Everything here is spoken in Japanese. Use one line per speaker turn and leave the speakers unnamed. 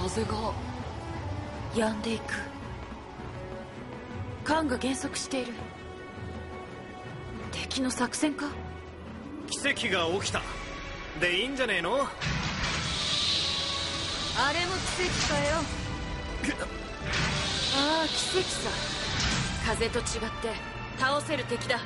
風が止んでいく艦が減速している敵の作戦か
奇跡が起きたでいいんじゃねえの
あれも奇跡かよああ奇跡さ風と違って倒せる敵だ